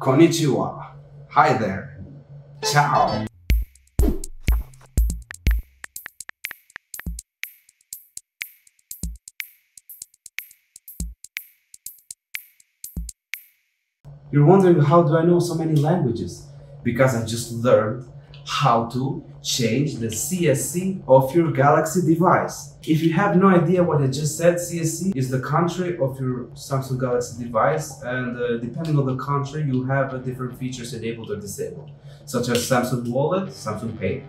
Konnichiwa. Hi there. Ciao. You're wondering how do I know so many languages? Because I just learned how to change the CSC of your Galaxy device. If you have no idea what I just said, CSC is the country of your Samsung Galaxy device and uh, depending on the country you have uh, different features enabled or disabled such as Samsung Wallet, Samsung Pay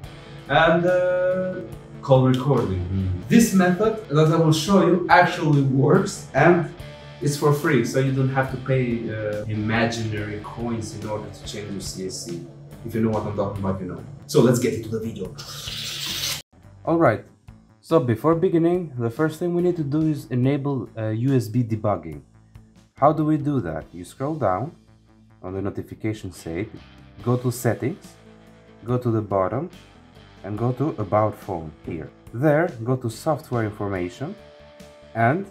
and uh, call recording. This method that I will show you actually works and it's for free, so you don't have to pay uh, imaginary coins in order to change your CSC. If you know what I'm talking about, you know. So let's get into the video. Alright, so before beginning, the first thing we need to do is enable uh, USB debugging. How do we do that? You scroll down on the notification site, go to settings, go to the bottom and go to about phone here. There, go to software information and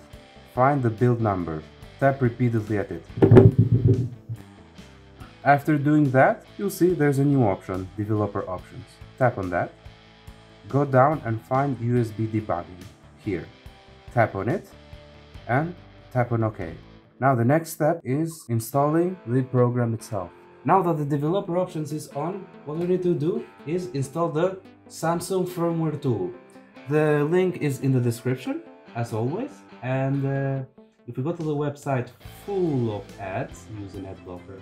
find the build number. Tap repeatedly at it. After doing that, you'll see there's a new option, developer options. Tap on that. Go down and find USB debugging here. Tap on it and tap on OK. Now the next step is installing the program itself. Now that the developer options is on, what we need to do is install the Samsung firmware tool. The link is in the description, as always, and uh, if we go to the website full of ads, use an ad blocker.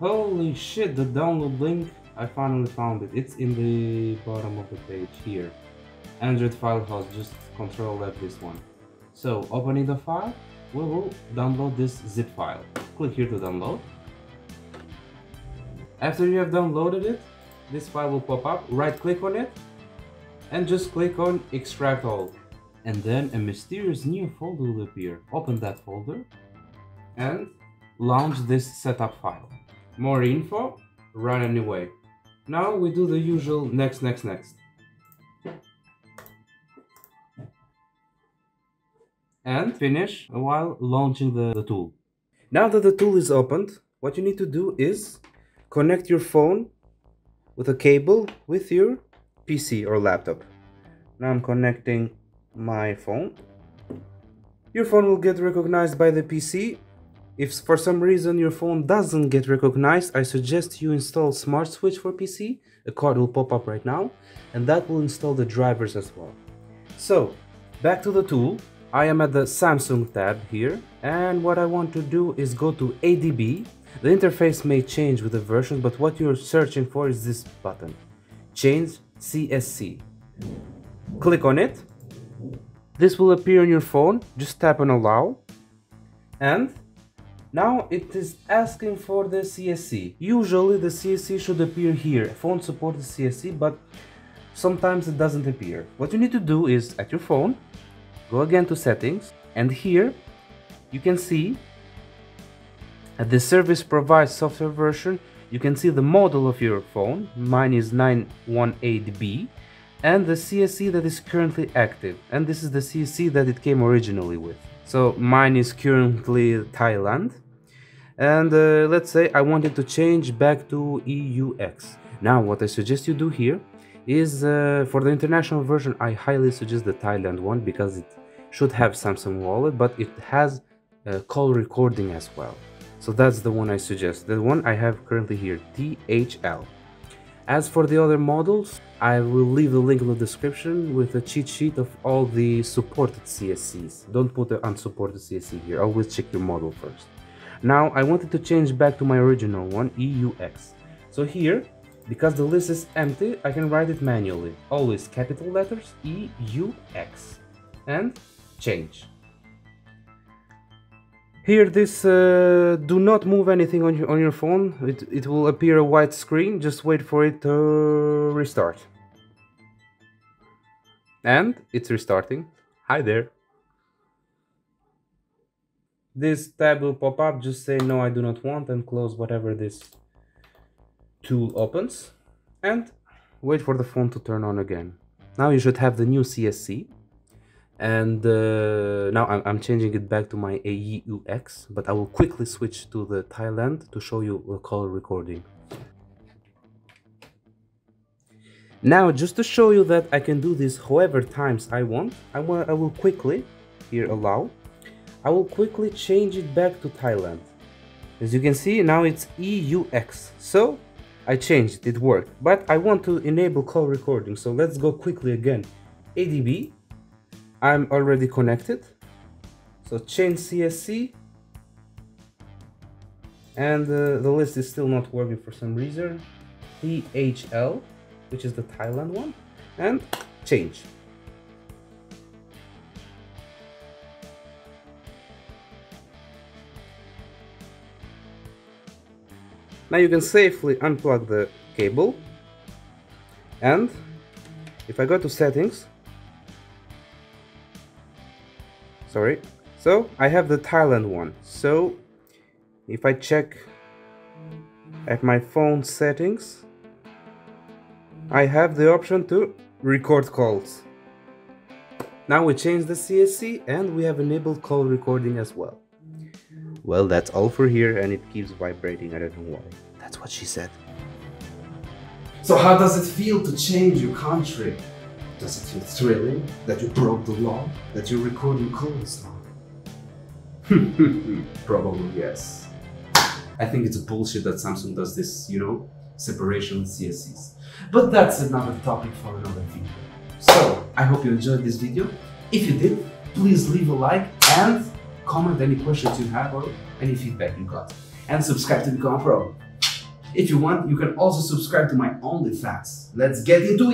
Holy shit, the download link, I finally found it. It's in the bottom of the page here. Android file host, just control F this one. So opening the file, we will download this zip file. Click here to download. After you have downloaded it, this file will pop up, right click on it, and just click on extract all. And then a mysterious new folder will appear. Open that folder and launch this setup file. More info, run anyway. Now we do the usual next, next, next. And finish while launching the, the tool. Now that the tool is opened, what you need to do is connect your phone with a cable with your PC or laptop. Now I'm connecting my phone. Your phone will get recognized by the PC. If for some reason your phone doesn't get recognized, I suggest you install Smart Switch for PC. A card will pop up right now, and that will install the drivers as well. So, back to the tool. I am at the Samsung tab here, and what I want to do is go to ADB. The interface may change with the version, but what you're searching for is this button. Change CSC. Click on it. This will appear on your phone. Just tap on allow. And now it is asking for the CSC. Usually the CSC should appear here. Phone supports CSC, but sometimes it doesn't appear. What you need to do is at your phone, go again to settings, and here you can see at the service provides software version, you can see the model of your phone. Mine is 918B and the CSC that is currently active. And this is the CSC that it came originally with. So mine is currently Thailand. And uh, let's say I wanted to change back to EUX. Now what I suggest you do here is uh, for the international version I highly suggest the Thailand one because it should have Samsung Wallet but it has uh, call recording as well. So that's the one I suggest. The one I have currently here, THL. As for the other models, I will leave the link in the description with a cheat sheet of all the supported CSCs. Don't put the unsupported CSC here, always check your model first. Now I wanted to change back to my original one, EUX. So here, because the list is empty, I can write it manually. Always capital letters, EUX. And change. Here this uh, do not move anything on your, on your phone, it, it will appear a white screen, just wait for it to restart. And it's restarting. Hi there. This tab will pop up, just say no I do not want and close whatever this tool opens. And wait for the phone to turn on again. Now you should have the new CSC. And uh, now I'm, I'm changing it back to my AEUX but I will quickly switch to the Thailand to show you the call recording. Now just to show you that I can do this however times I want I, will, I will quickly here allow I will quickly change it back to Thailand. As you can see now it's EUX so I changed it worked. But I want to enable call recording so let's go quickly again. ADB I'm already connected. So change CSC and uh, the list is still not working for some reason. THL which is the Thailand one. And change. Now you can safely unplug the cable. And if I go to settings sorry. So I have the Thailand one. So if I check at my phone settings I have the option to record calls. Now we change the CSC and we have enabled call recording as well. Well that's all for here and it keeps vibrating. I don't know why. That's what she said. So how does it feel to change your country? Does it feel thrilling that you broke the law? That you're recording calls now? Probably yes. I think it's a bullshit that Samsung does this, you know, separation CSCs. But that's another topic for another video. So, I hope you enjoyed this video. If you did, please leave a like and comment any questions you have or any feedback you got. And subscribe to Become a Pro. If you want, you can also subscribe to my OnlyFans. Let's get into it!